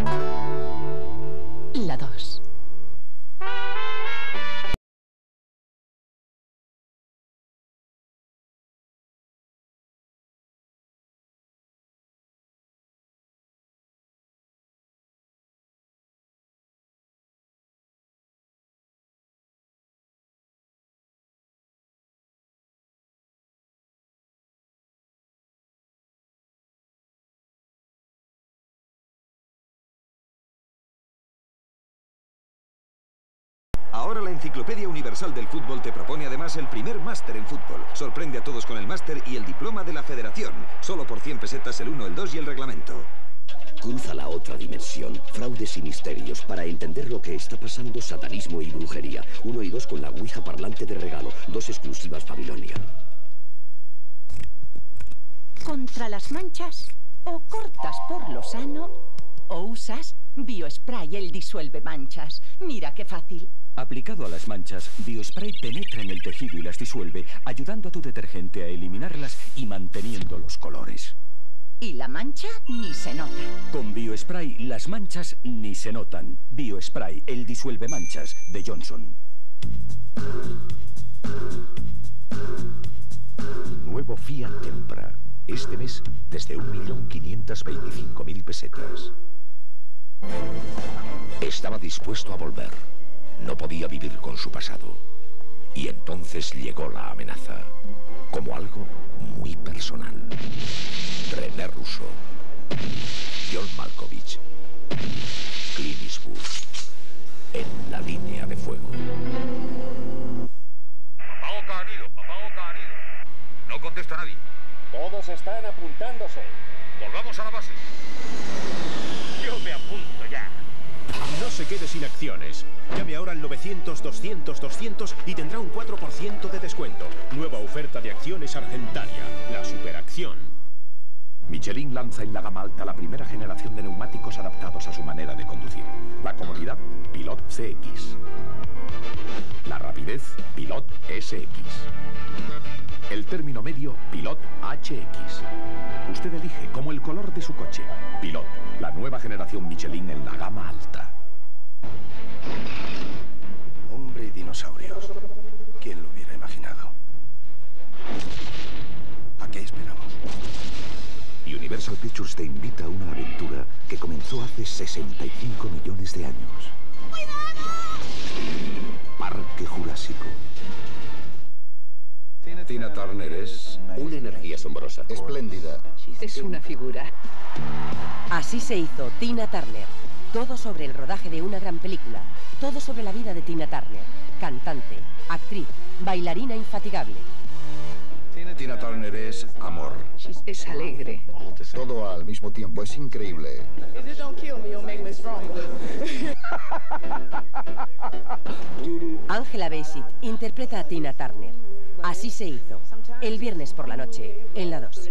La Ahora la Enciclopedia Universal del Fútbol te propone además el primer máster en fútbol. Sorprende a todos con el máster y el diploma de la Federación. Solo por 100 pesetas el 1, el 2 y el reglamento. Cruza la otra dimensión, fraudes y misterios, para entender lo que está pasando, satanismo y brujería. Uno y dos con la Ouija parlante de regalo, dos exclusivas Babilonia. Contra las manchas, o cortas por lo sano, o usas Biospray, el disuelve manchas. Mira qué fácil. Aplicado a las manchas, Biospray penetra en el tejido y las disuelve, ayudando a tu detergente a eliminarlas y manteniendo los colores. Y la mancha ni se nota. Con Biospray, las manchas ni se notan. Biospray, el disuelve manchas de Johnson. Nuevo Fiat Tempra. Este mes desde 1.525.000 pesetas. Estaba dispuesto a volver. No podía vivir con su pasado. Y entonces llegó la amenaza, como algo muy personal. René Russo, John Malkovich, Clint Eastwood, en la línea de fuego. Papá Oca han ido, papá Oca han ido. No contesta nadie. Todos están apuntándose. Volvamos a la base. Se quede sin acciones. Llame ahora al 900-200-200 y tendrá un 4% de descuento. Nueva oferta de acciones Argentaria, la superacción. Michelin lanza en la gama alta la primera generación de neumáticos adaptados a su manera de conducir. La comodidad, Pilot CX. La rapidez, Pilot SX. El término medio, Pilot HX. Usted elige como el color de su coche. Pilot, la nueva generación Michelin en la gama alta. Hombre y dinosaurios. ¿Quién lo hubiera imaginado? ¿A qué esperamos? Universal Pictures te invita a una aventura que comenzó hace 65 millones de años. Parque Jurásico. Tina Turner es una energía asombrosa. Espléndida. Es una figura. Así se hizo Tina Turner. Todo sobre el rodaje de una gran película. Todo sobre la vida de Tina Turner. Cantante, actriz, bailarina infatigable. Tina Turner es amor. Es alegre. Todo al mismo tiempo. Es increíble. Angela Bassett interpreta a Tina Turner. Así se hizo. El viernes por la noche, en la 2.